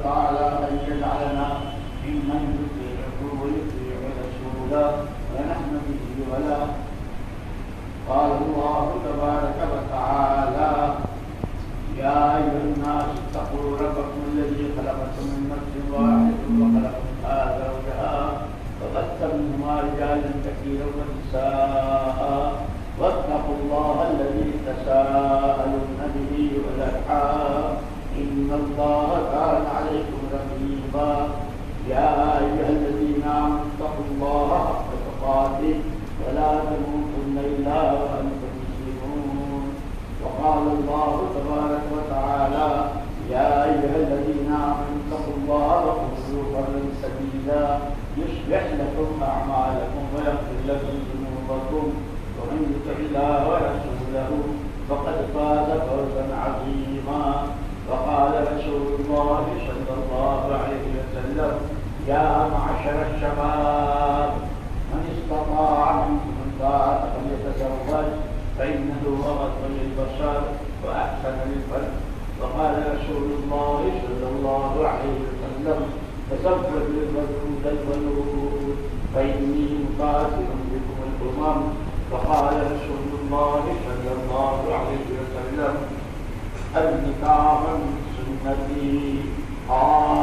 وتعالى أن يجعلنا ممن يطيعه ويطيع رسوله ونحن به ولا. قال الله تبارك وتعالى يا أيها الناس اتقوا ربكم الذي خلقكم من نفس واحد وخلق منها زوجها وبث منهما رجالا كثيرا ونساء. واتقوا الله الذي تساءلون به والارحام ان الله كان عليكم رقيبا. يا ايها الذين امنوا اتقوا الله حق تقاته ولا تموتن الا وأنتم مسلمون. وقال الله تبارك وتعالى يا ايها الذين امنوا اتقوا الله وقولوا قولا سديدا. يصلح لكم اعمالكم ويغفر لكم ذنوبكم ومن يطع الله ورسوله فقد فاز فوزا عظيما وقال رسول الله صلى الله عليه يا معشر الشباب من استطاع منكم الباءة فليتزوج فإنه أغض للبصر وأحسن للفرد. وقال رسول الله صلى الله عليه وسلم تزوج الودود الولود فإني مقاتل بكم الأمم. وقال رسول الله صلى الله عليه وسلم النكاح من سنتي. قال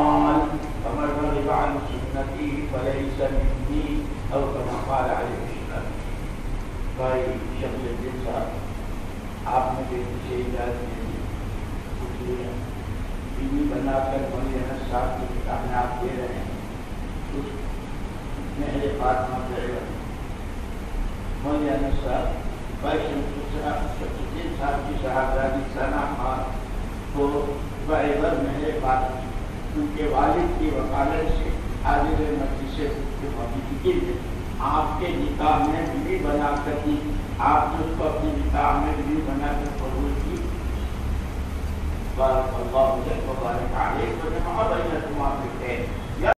مني او كما قال عليه السلام भाई शमसुद्दीन साहब आप मुझे पीछे इजाजत दीजिए बीवी बनाकर मौलाना साहब की किताबें आप दे रहे हैं उस मेरे फातमा करेगा मौलाना साहब भाई शमसुद्दीन साहब की शहाजादी सना खान को बराबर मेरे बात उनके वालिद की वकालत से हाजिर मस्जिद आपके निकाह में बीवी बनाकर आप आपने उसको अपने निकाह में बीवी बनाकर कबूल की बारक अल्लाह मुबारक आले।